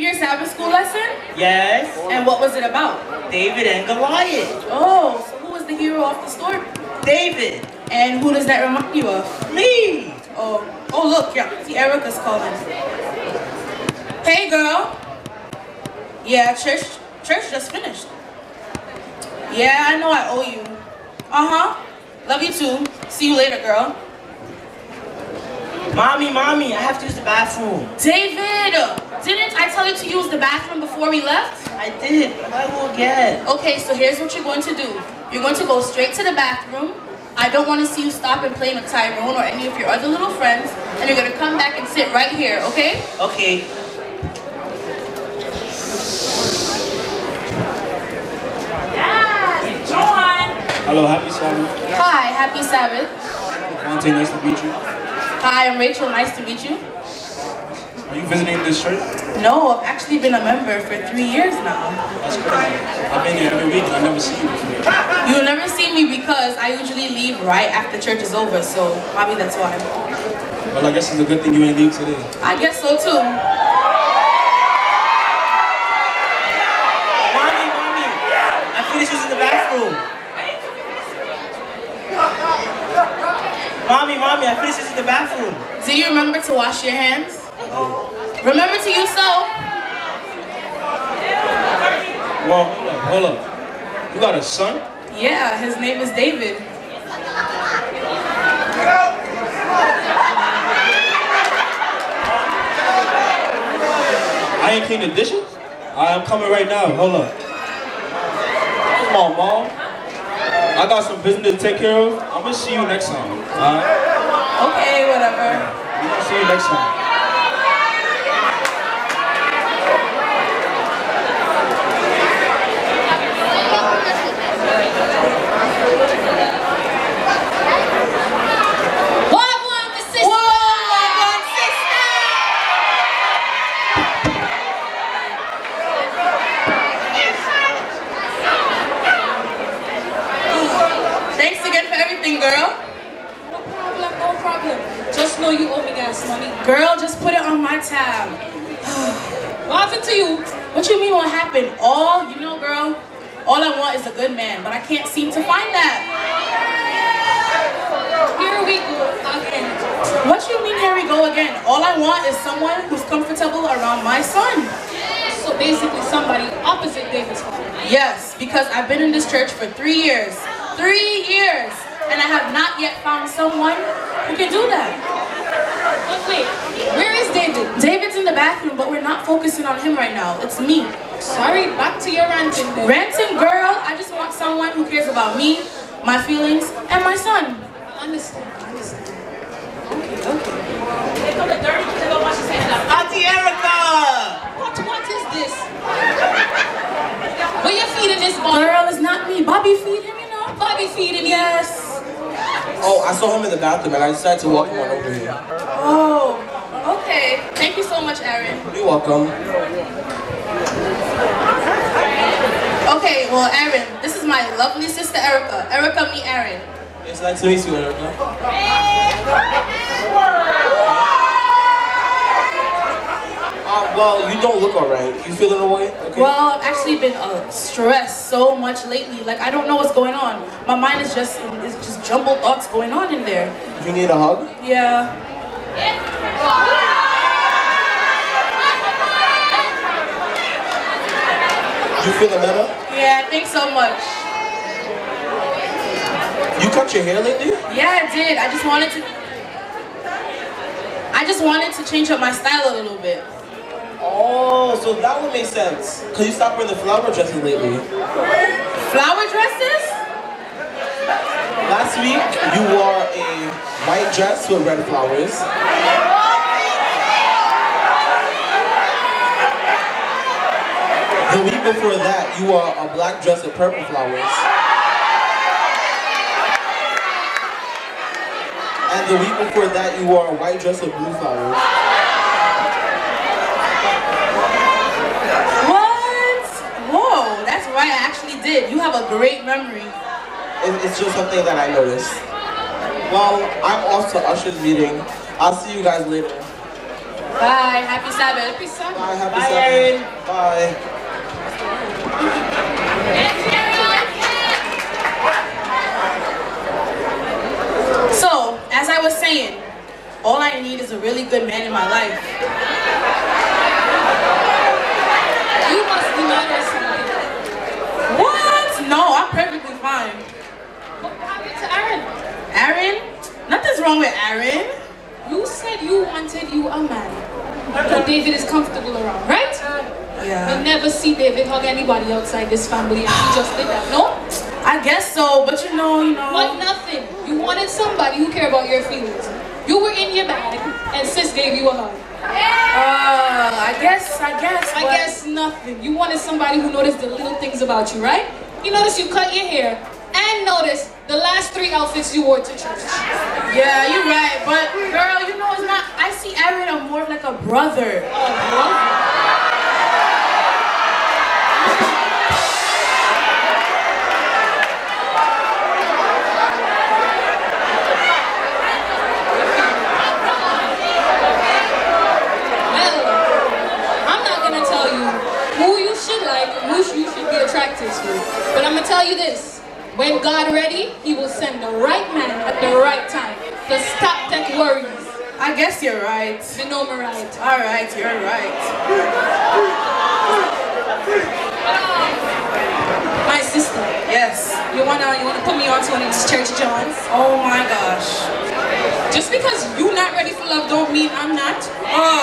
your Sabbath school lesson? Yes. And what was it about? David and Goliath. Oh, so who was the hero of the story? David. And who does that remind you of? Me. Oh, oh look, yeah, see Erica's calling. Hey girl. Yeah, church, church just finished. Yeah, I know I owe you. Uh-huh. Love you too. See you later, girl. Mommy, mommy, I have to use the bathroom. David, didn't I tell you to use the bathroom before we left? I did, but I will again. Okay, so here's what you're going to do. You're going to go straight to the bathroom. I don't want to see you stop and play with Tyrone or any of your other little friends. And you're going to come back and sit right here, okay? Okay. Yes, Johan! Hello, happy Sabbath. Hi, happy Sabbath. Monte, nice to meet you. Hi, I'm Rachel. Nice to meet you. Are you visiting this church? No, I've actually been a member for three years now. That's crazy. I've been here every week and I never see you before. You'll never see me because I usually leave right after church is over, so probably that's why. Well, I guess it's a good thing you ain't leave today. I guess so too. Mommy, mommy, I finished using the bathroom. Mommy, mommy, I finished using the bathroom. Do you remember to wash your hands? Remember to use soap? Well, hold up, hold up. You got a son? Yeah, his name is David. I ain't clean the dishes? I'm coming right now. Hold up. Come on, mom. I got some business to take care of. I'm gonna see you next time. Alright? Okay, whatever. I'm gonna see you next time. Wagwan, the sister! Wagwan, sister! Thanks girl. No problem, no problem. Just know you owe me gas money. Girl, just put it on my tab. What happened to you? What you mean what happened? All, you know, girl, all I want is a good man, but I can't seem to find that. Here we go again. What you mean here we go again? All I want is someone who's comfortable around my son. So basically somebody opposite David's father. Yes, because I've been in this church for three years. Three years! And I have not yet found someone who can do that. But wait, where is David? David's in the bathroom, but we're not focusing on him right now. It's me. Sorry, back to your ranting then. Ranting girl, I just want someone who cares about me, my feelings, and my son. I understand, I understand. Okay, okay. Here comes the dirty kid. Go wash his hands up. Auntie Erica! What, what is this? Where you feeding this boy? Girl, it's not me. Bobby feed him, you know. Bobby feeding you? Yes. Oh, I saw him in the bathroom and I decided to walk him on over here. Oh, okay. Thank you so much, Aaron. You're welcome. Okay, well, Aaron, this is my lovely sister, Erica. Erica, meet Aaron. It's nice to meet you, Erica. Uh, well, you don't look alright. You feeling away? Okay. Well, I've actually been uh, stressed so much lately. Like, I don't know what's going on. My mind is just, is just jumbled thoughts going on in there. you need a hug? Yeah. You feeling better? Yeah, thanks so much. You cut your hair lately? Yeah, I did. I just wanted to... I just wanted to change up my style a little bit. Oh, so that would make sense. Cause you stopped wearing the flower dresses lately. Flower dresses? Last week, you wore a white dress with red flowers. The week before that, you wore a black dress with purple flowers. And the week before that, you wore a white dress with blue flowers. What? Whoa, that's right. I actually did. You have a great memory. It- It's just something that I noticed. Well, I'm off to Usher's meeting. I'll see you guys later. Bye. Happy Sabbath. Happy Sabbath. Bye, happy Bye, Sabbath. Aaron. Bye. So, as I was saying, all I need is a really good man in my life. You must be mad or something. What? No, I'm perfectly fine. What happened to Aaron? Aaron? Nothing's wrong with Aaron. You said you wanted you a man. Who David is comfortable around, right? Yeah. You Yeah. never see David hug anybody outside this family and he just did that, no? I guess so, but you know, you know. What nothing. You wanted somebody who cared about your feelings. You were in your bag and sis gave you a hug. Uh, I guess, I guess. I but- guess nothing. You wanted somebody who noticed the little things about you, right? You noticed you cut your hair the last three outfits you wore to church. Yeah, you're right, but girl, you know it's not. I see Aaron as more like a brother. Oh, brother. Well, I'm not gonna tell you who you should like, who you should be attracted to. But I'm gonna tell you this. When God ready, he will send the right man at the right time. To stop that worries. I guess you're right. You know me right. All right, you're right. My sister, Yes. you wanna you wanna put me on to one of these church johns? Oh my gosh. Just because you're not ready for love don't mean I'm not. Oh